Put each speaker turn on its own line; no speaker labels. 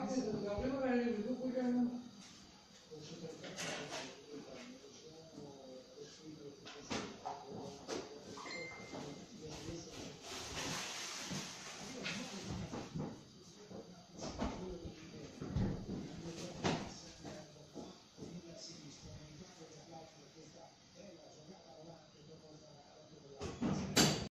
Abi, la prima era